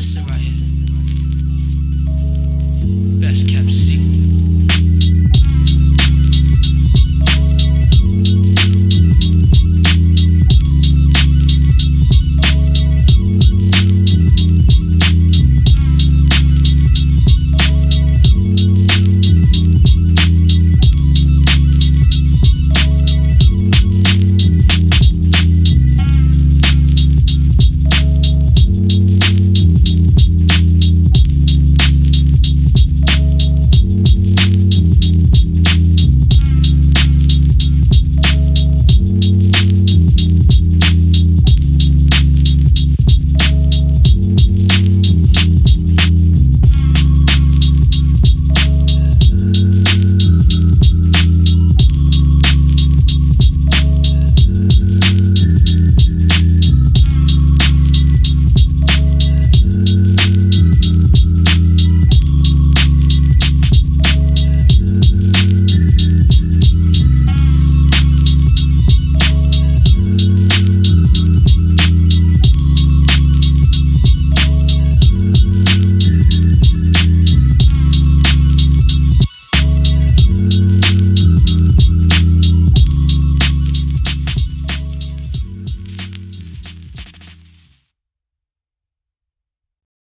That's it right here.